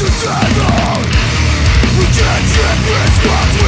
together We can't keep this